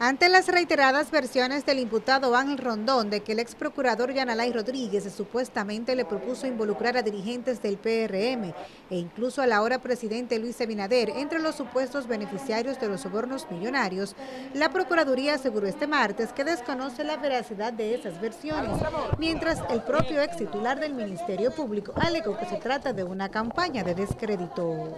Ante las reiteradas versiones del imputado Ángel Rondón de que el ex procurador Yanalay Rodríguez supuestamente le propuso involucrar a dirigentes del PRM e incluso a la ahora presidente Luis Abinader entre los supuestos beneficiarios de los sobornos millonarios, la Procuraduría aseguró este martes que desconoce la veracidad de esas versiones, mientras el propio ex titular del Ministerio Público alegó que se trata de una campaña de descrédito.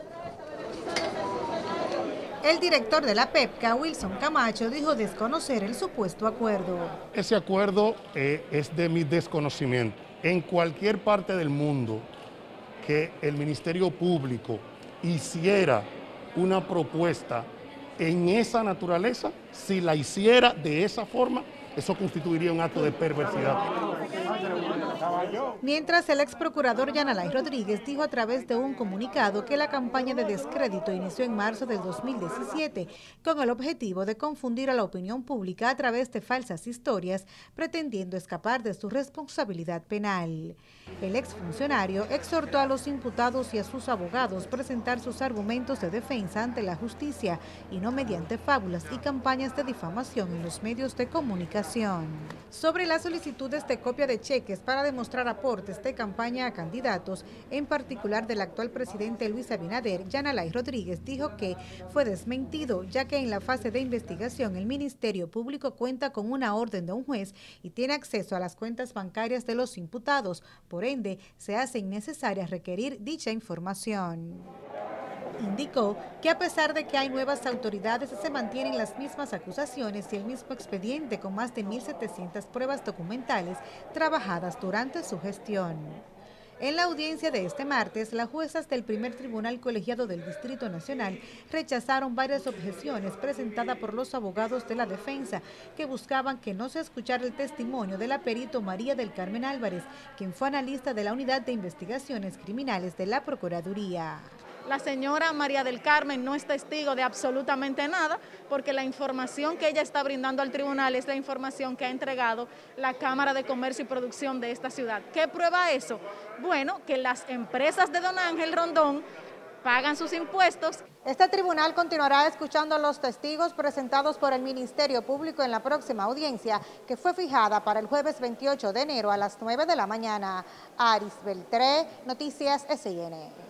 El director de la PEPCA, Wilson Camacho, dijo desconocer el supuesto acuerdo. Ese acuerdo eh, es de mi desconocimiento. En cualquier parte del mundo que el Ministerio Público hiciera una propuesta en esa naturaleza, si la hiciera de esa forma, eso constituiría un acto de perversidad. Mientras el ex procurador Yanalay Rodríguez dijo a través de un comunicado que la campaña de descrédito inició en marzo del 2017 con el objetivo de confundir a la opinión pública a través de falsas historias, pretendiendo escapar de su responsabilidad penal. El exfuncionario exhortó a los imputados y a sus abogados presentar sus argumentos de defensa ante la justicia y no mediante fábulas y campañas de difamación en los medios de comunicación sobre las solicitudes de copia de cheques para demostrar aportes de campaña a candidatos, en particular del actual presidente Luis Abinader, Yanalay Rodríguez dijo que fue desmentido, ya que en la fase de investigación el Ministerio Público cuenta con una orden de un juez y tiene acceso a las cuentas bancarias de los imputados, por ende se hace innecesaria requerir dicha información indicó que a pesar de que hay nuevas autoridades, se mantienen las mismas acusaciones y el mismo expediente con más de 1.700 pruebas documentales trabajadas durante su gestión. En la audiencia de este martes, las juezas del primer tribunal colegiado del Distrito Nacional rechazaron varias objeciones presentadas por los abogados de la defensa que buscaban que no se escuchara el testimonio de la perito María del Carmen Álvarez, quien fue analista de la Unidad de Investigaciones Criminales de la Procuraduría. La señora María del Carmen no es testigo de absolutamente nada porque la información que ella está brindando al tribunal es la información que ha entregado la Cámara de Comercio y Producción de esta ciudad. ¿Qué prueba eso? Bueno, que las empresas de don Ángel Rondón pagan sus impuestos. Este tribunal continuará escuchando los testigos presentados por el Ministerio Público en la próxima audiencia, que fue fijada para el jueves 28 de enero a las 9 de la mañana. Aris Beltré, Noticias SIN.